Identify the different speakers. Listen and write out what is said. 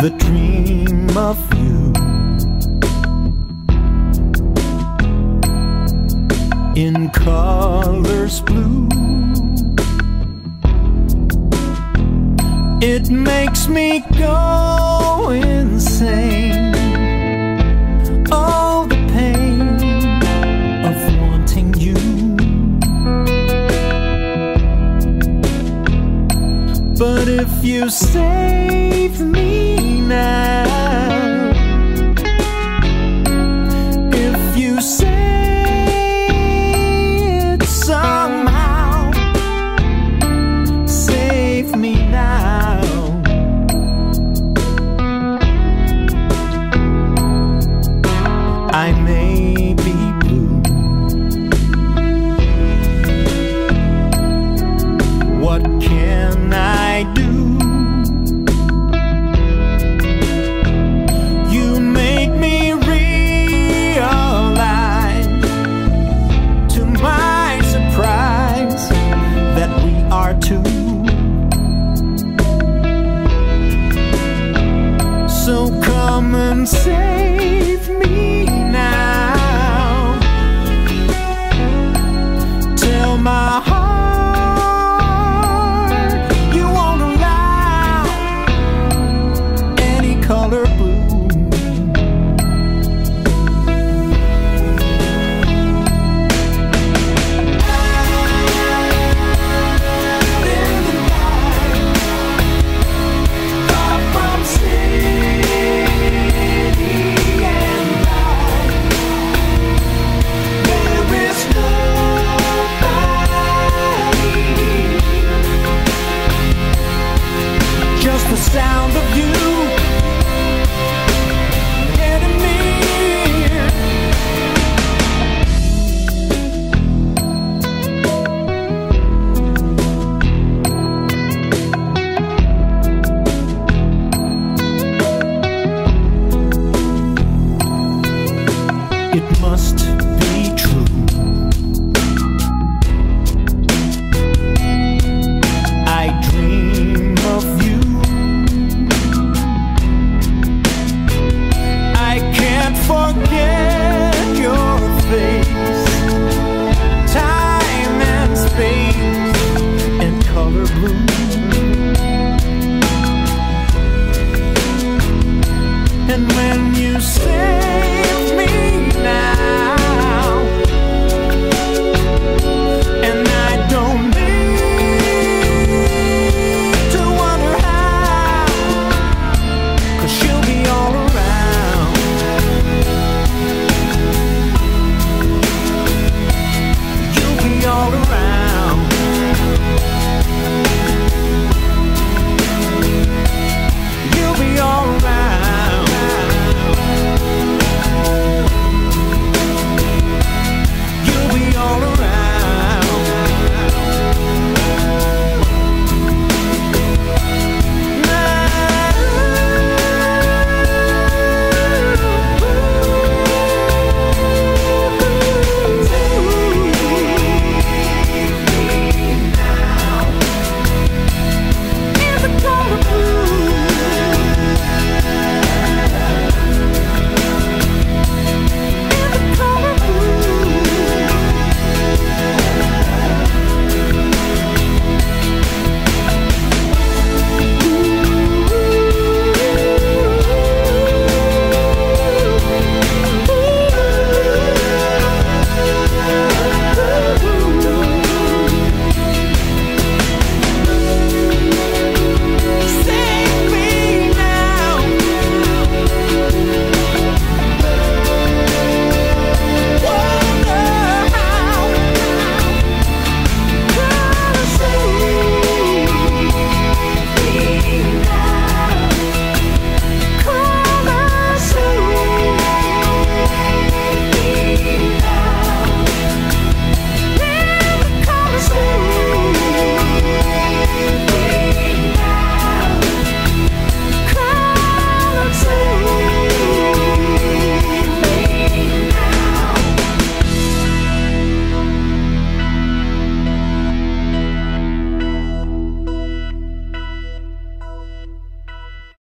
Speaker 1: the dream of you in colors blue. It makes me go insane. All the pain of wanting you. But if you save me now. and say